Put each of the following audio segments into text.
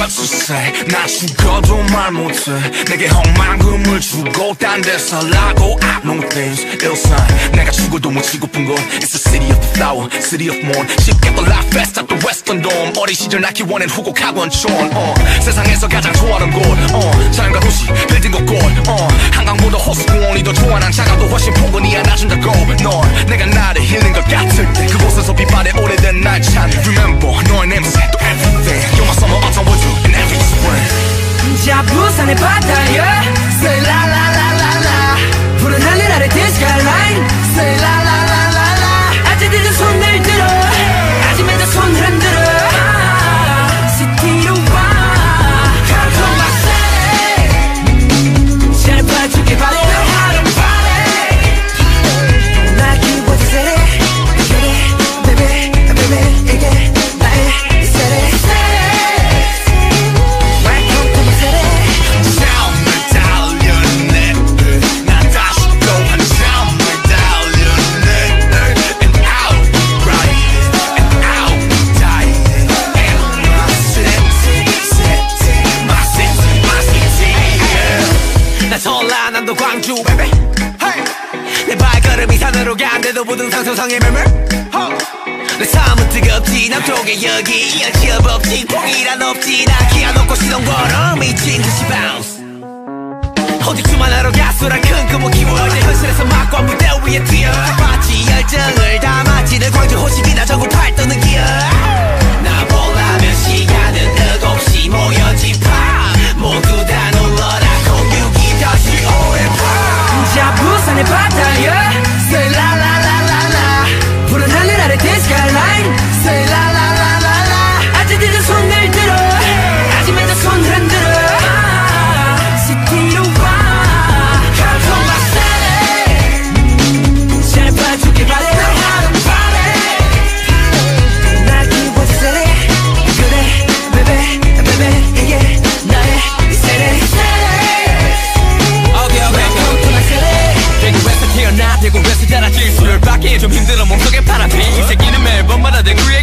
say 나 죽어도 말 못해. 내게 헛만금을 주고 딴 데서 라고 I know things 일상 내가 죽어도 못 치고픈 곳. It's the city of the flower, city of morn. 쉽게 또 life fast at the western dome. 어린 시절 나 키워낸 후곡 학원촌 어. 세상에서 가장 좋아하는 곳 어. 자연과 도시 빌딩 곳곳 어. 한강보다 호수공원이 더 좋아 난 작아도 훨씬 포근히 안아준 spring 자 부산의 바다에 Say la la la la la 푸른 하늘 아래 the skyline Say la la la la 내 발걸음이 산으로 간대도 부등산 소상의 매물? 내 삶은 뜨겁지 남쪽에 여기. 이어지업 없지 폭이란 없지. 나 기아 놓고 시동 걸어 미친 듯이 bounce. 오직 수만 하러 가수라 큰 꿈을 키워 현실에서 막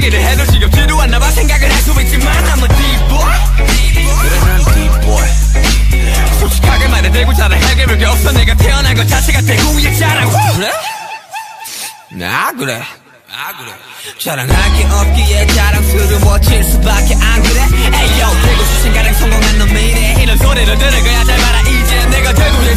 얘기를 해도 지금 지루한 나봐 생각을 할 수 있지만 I'm a deep boy. 그래 난 deep boy. 솔직하게 말해 대구 자랑 해결 별게 없어. 내가 태어난 것 자체가 대구의 자랑. 그래? 나 그래. 아 그래. 자랑할 게 없기에 자랑스러워질 수밖에 안 그래. 에이요 대구 출신 가장 성공한 놈이래 이런 소리를 들을 거야. 잘 봐라. 이제 내가 대구의